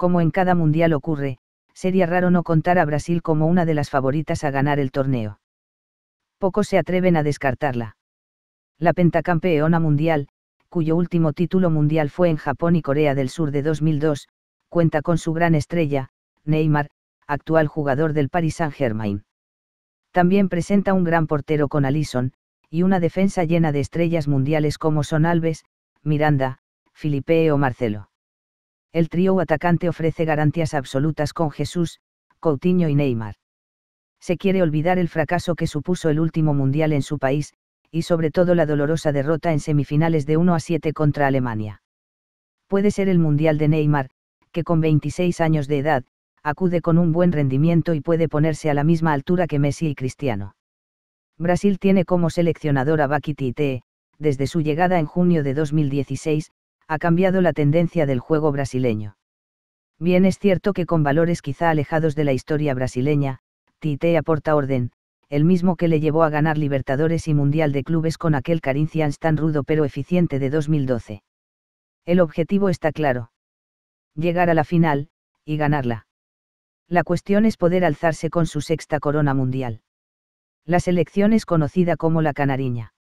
Como en cada mundial ocurre, sería raro no contar a Brasil como una de las favoritas a ganar el torneo. Pocos se atreven a descartarla. La pentacampeona mundial, cuyo último título mundial fue en Japón y Corea del Sur de 2002, cuenta con su gran estrella, Neymar, actual jugador del Paris Saint-Germain. También presenta un gran portero con Alisson, y una defensa llena de estrellas mundiales como son Alves, Miranda, Filipe o Marcelo. El trío atacante ofrece garantías absolutas con Jesús, Coutinho y Neymar. Se quiere olvidar el fracaso que supuso el último mundial en su país, y sobre todo la dolorosa derrota en semifinales de 1 a 7 contra Alemania. Puede ser el mundial de Neymar, que con 26 años de edad, acude con un buen rendimiento y puede ponerse a la misma altura que Messi y Cristiano. Brasil tiene como seleccionador a Baki desde su llegada en junio de 2016, ha cambiado la tendencia del juego brasileño. Bien es cierto que con valores quizá alejados de la historia brasileña, Tite aporta orden, el mismo que le llevó a ganar Libertadores y Mundial de Clubes con aquel Corinthians tan rudo pero eficiente de 2012. El objetivo está claro. Llegar a la final, y ganarla. La cuestión es poder alzarse con su sexta corona mundial. La selección es conocida como la Canariña.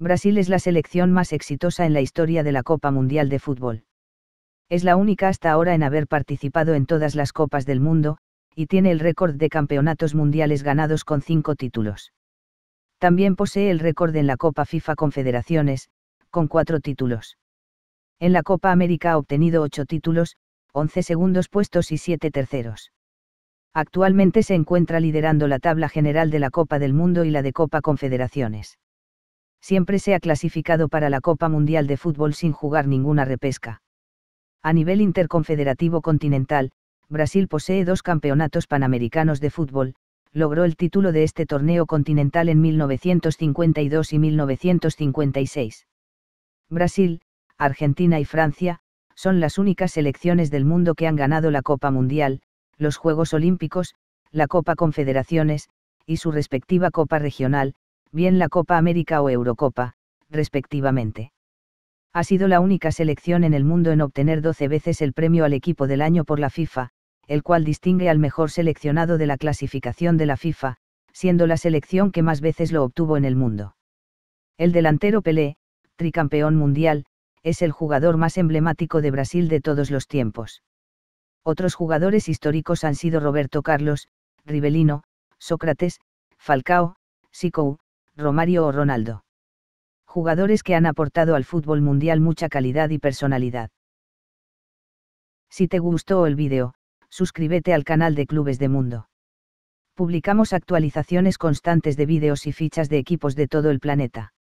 Brasil es la selección más exitosa en la historia de la Copa Mundial de Fútbol. Es la única hasta ahora en haber participado en todas las Copas del Mundo, y tiene el récord de campeonatos mundiales ganados con cinco títulos. También posee el récord en la Copa FIFA Confederaciones, con cuatro títulos. En la Copa América ha obtenido ocho títulos, once segundos puestos y siete terceros. Actualmente se encuentra liderando la tabla general de la Copa del Mundo y la de Copa Confederaciones siempre se ha clasificado para la Copa Mundial de Fútbol sin jugar ninguna repesca. A nivel interconfederativo continental, Brasil posee dos campeonatos panamericanos de fútbol, logró el título de este torneo continental en 1952 y 1956. Brasil, Argentina y Francia, son las únicas selecciones del mundo que han ganado la Copa Mundial, los Juegos Olímpicos, la Copa Confederaciones, y su respectiva Copa Regional, bien la Copa América o Eurocopa, respectivamente. Ha sido la única selección en el mundo en obtener 12 veces el premio al equipo del año por la FIFA, el cual distingue al mejor seleccionado de la clasificación de la FIFA, siendo la selección que más veces lo obtuvo en el mundo. El delantero Pelé, tricampeón mundial, es el jugador más emblemático de Brasil de todos los tiempos. Otros jugadores históricos han sido Roberto Carlos, Rivelino, Sócrates, Falcao, Sicou, Romario o Ronaldo. Jugadores que han aportado al fútbol mundial mucha calidad y personalidad. Si te gustó el vídeo, suscríbete al canal de Clubes de Mundo. Publicamos actualizaciones constantes de vídeos y fichas de equipos de todo el planeta.